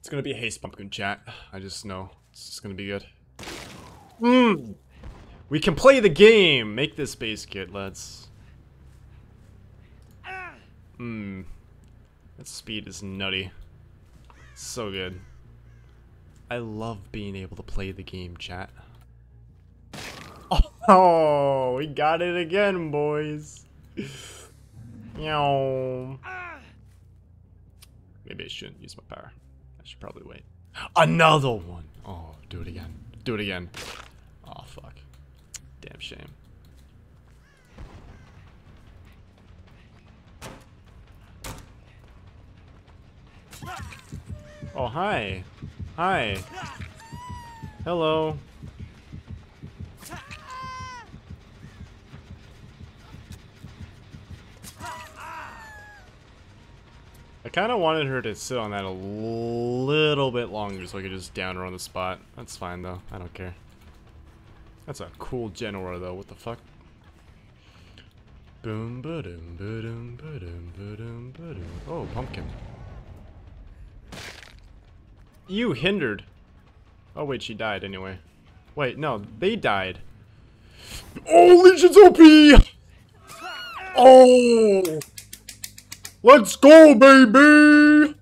It's gonna be a haste pumpkin chat. I just know. It's just gonna be good. Mmm! We can play the game! Make this base kit, let's. Mmm. That speed is nutty. So good. I love being able to play the game, chat. Oh, we got it again, boys. Meow. Maybe I shouldn't use my power. I should probably wait. Another one! Oh, do it again. Do it again. Oh, fuck. Damn shame. Oh, hi. Hi. Hello. I kind of wanted her to sit on that a little bit longer so I could just down her on the spot. That's fine though. I don't care. That's a cool Genora though. What the fuck? Boom doom ba doom ba doom. Oh, pumpkin. You hindered. Oh wait, she died anyway. Wait, no, they died. Oh, Legion's OP! Oh! Let's go, baby!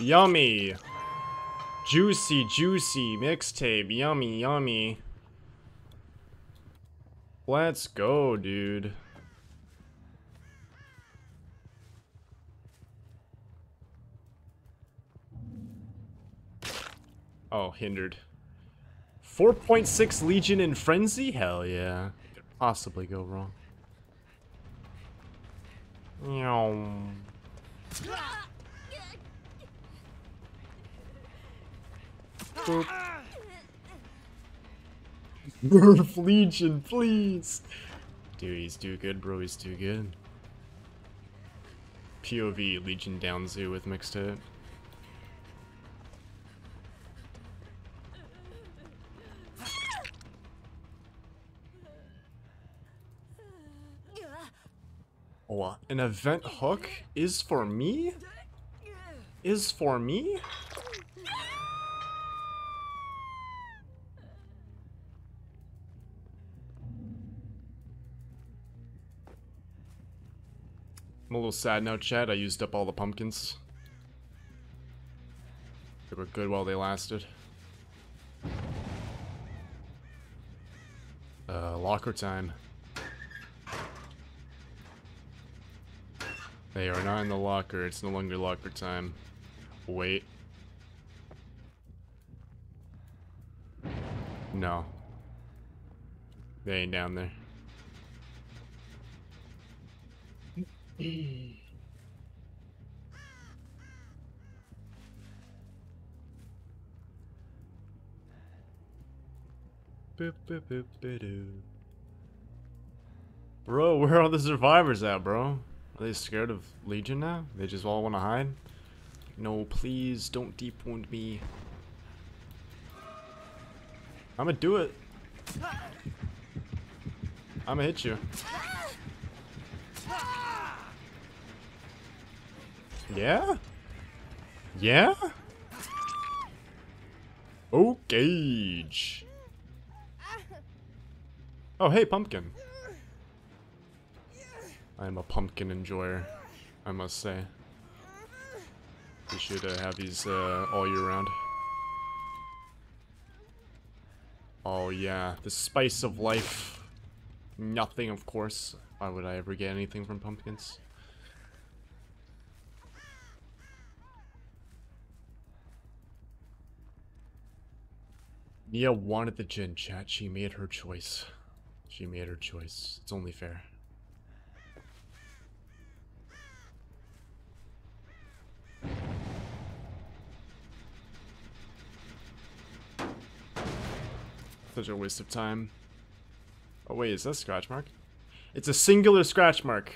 Yummy. Juicy, juicy mixtape. Yummy, yummy. Let's go, dude. Oh, hindered. 4.6 Legion in Frenzy? Hell yeah. Could possibly go wrong. Boop. Nerf Legion, please! Dude, he's too good, bro. He's too good. POV Legion down zoo with mixed an event hook is for me? Is for me? I'm a little sad now, Chad. I used up all the pumpkins. They were good while they lasted. Uh, locker time. They are not in the locker. It's no longer locker time. Wait. No. They ain't down there. Bro, where are all the survivors at, bro? Are they scared of Legion now? They just all want to hide? No, please don't deep wound me. I'ma do it. I'ma hit you. Yeah? Yeah? Oh, Gage. Oh, hey, Pumpkin. I am a pumpkin enjoyer, I must say. We should uh, have these uh, all year round. Oh yeah, the spice of life. Nothing, of course. Why would I ever get anything from pumpkins? Nea wanted the gin chat. She made her choice. She made her choice. It's only fair. Such a waste of time. Oh wait, is that scratch mark? It's a singular scratch mark.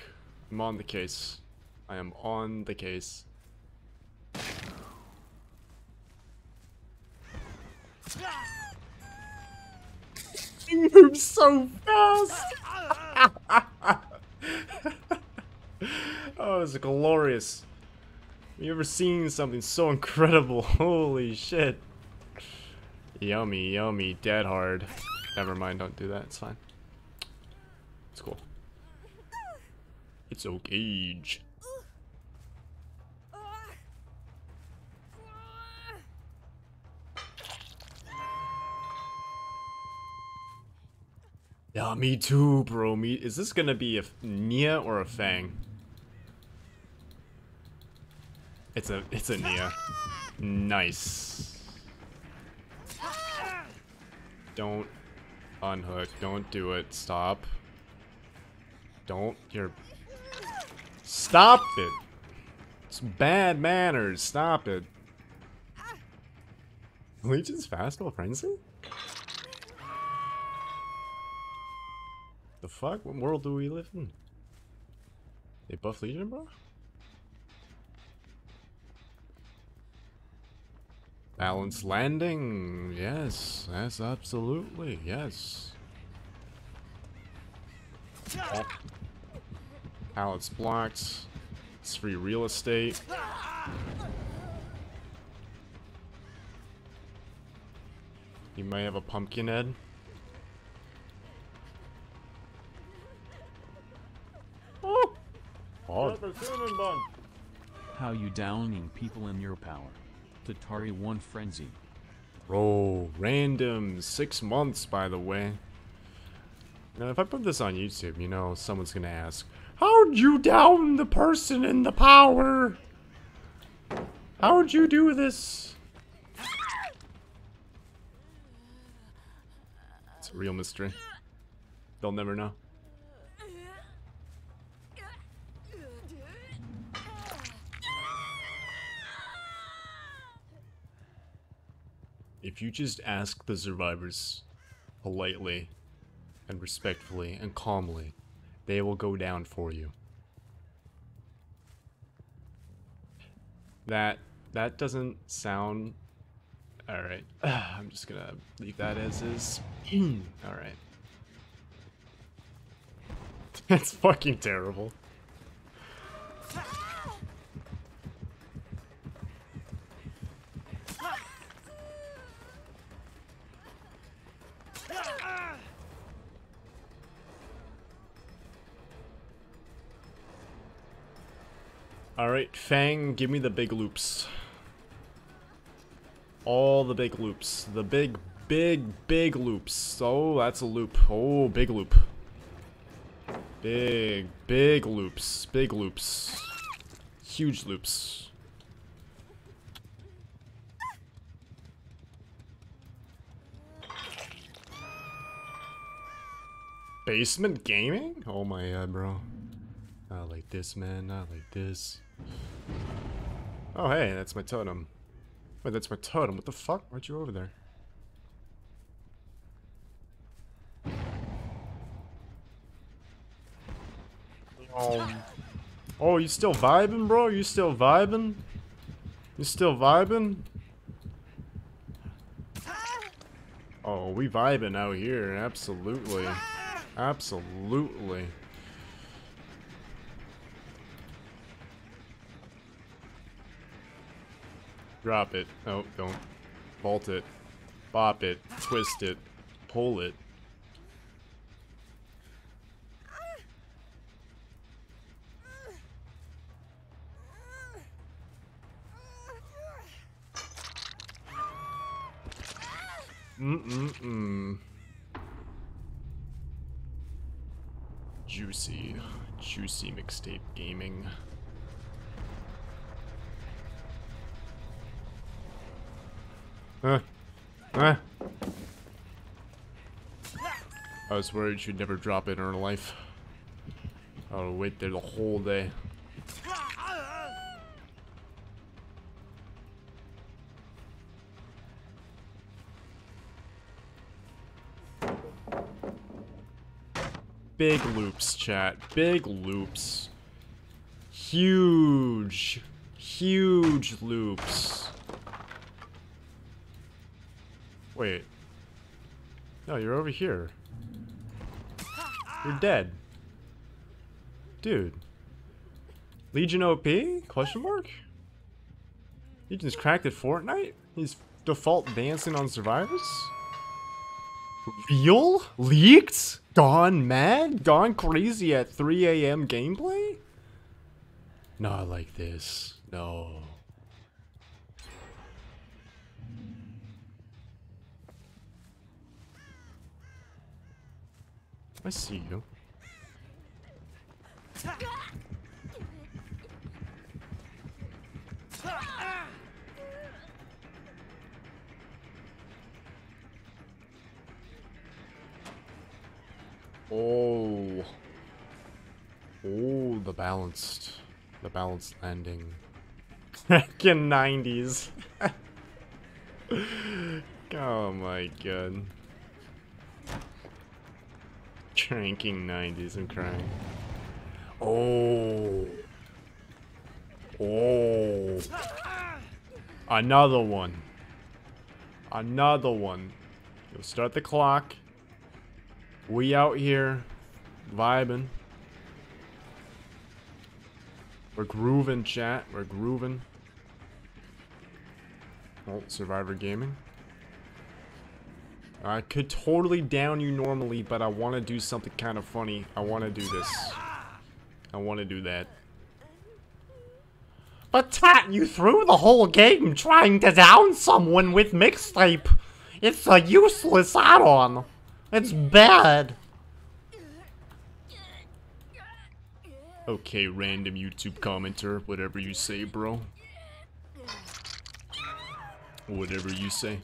I'm on the case. I am on the case. He moves so fast! Oh, it's glorious. Have you ever seen something so incredible? Holy shit. Yummy, yummy, dead hard. Never mind, don't do that, it's fine. It's cool. It's okay. Yeah, me too, bro. Me, is this gonna be a Nea or a Feng? It's a, it's a Nea. Nice. Don't unhook. Don't do it. Stop. Don't. You're. Stop it. It's bad manners. Stop it. Legion's Fastball Frenzy? The fuck? What world do we live in? They buff Legion, bro? Balanced landing. Yes. Yes, absolutely. Yes. Oh. Pallets blocked. It's free real estate. You may have a pumpkin head. Oh! Oh. How you downing people in your power? Tatari 1 Frenzy. Bro, random. Six months, by the way. Now, if I put this on YouTube, you know, someone's gonna ask, How'd you down the person in the power? How'd you do this? It's a real mystery. They'll never know. If you just ask the survivors politely and respectfully and calmly, they will go down for you. That that doesn't sound Alright. I'm just gonna leave that as is. Alright. That's fucking terrible. Alright, Feng, give me the big loops. All the big loops. The big, big, big loops. Oh, that's a loop. Oh, big loop. Big, big loops. Big loops. Huge loops. Basement gaming? Oh my god, bro. Not like this, man. Not like this. Oh, hey, that's my totem. Wait, that's my totem. What the fuck? Why'd you over there? Oh. Oh, you still vibing, bro? You still vibing? You still vibing? Oh, we vibing out here. Absolutely. Absolutely. Drop it. Oh, don't. Vault it. Bop it. Twist it. Pull it. Mm-mm-mm. Juicy. Juicy mixtape gaming. Huh. Huh. I was worried she'd never drop it in her life. I'll wait there the whole day. Big loops, chat. Big loops. Huge, huge loops. Wait. No, you're over here. You're dead. Dude. Legion OP? Question mark? Legion's cracked at Fortnite? He's default dancing on survivors? Real? Leaked? Gone mad? Gone crazy at 3 a.m. gameplay? Not like this. No. I see you. Oh. Oh, the balanced. The balanced landing. Cracking 90s. oh my god. Cranking 90s, I'm crying. Oh. Oh. Another one. Another one. You'll start the clock. We out here vibing. We're grooving, chat. We're grooving. Oh, Survivor Gaming. I could totally down you normally, but I want to do something kind of funny. I want to do this. I want to do that. But Tat, you threw the whole game trying to down someone with mixtape. It's a useless add-on. It's bad. Okay, random YouTube commenter, whatever you say, bro. Whatever you say.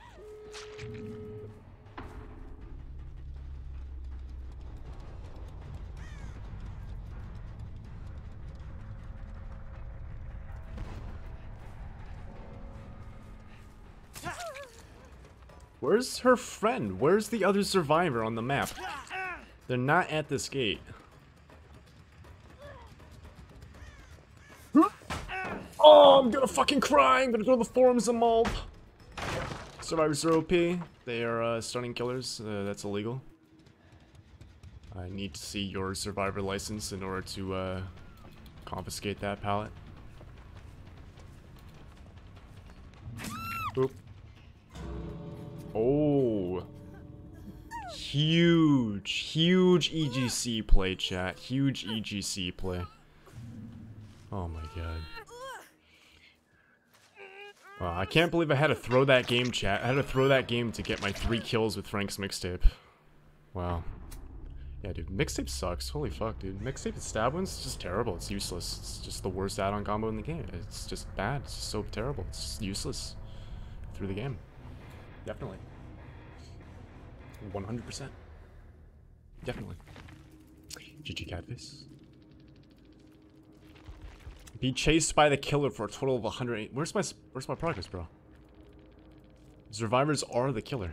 Where's her friend? Where's the other survivor on the map? They're not at this gate. Oh, I'm gonna fucking cry. I'm gonna go to the forums and mold. Survivors are OP. They are uh, stunning killers. Uh, that's illegal. I need to see your survivor license in order to uh, confiscate that pallet. Oop. Oh. Huge, huge EGC play, chat. Huge EGC play. Oh my god. Wow, I can't believe I had to throw that game, chat. I had to throw that game to get my three kills with Frank's mixtape. Wow. Yeah, dude, mixtape sucks. Holy fuck, dude. Mixtape stab wounds is just terrible. It's useless. It's just the worst add-on combo in the game. It's just bad. It's just so terrible. It's useless through the game. Definitely. 100%. Definitely. GG Catfish. Be chased by the killer for a total of 108. Where's my where's my progress, bro? Survivors are the killer.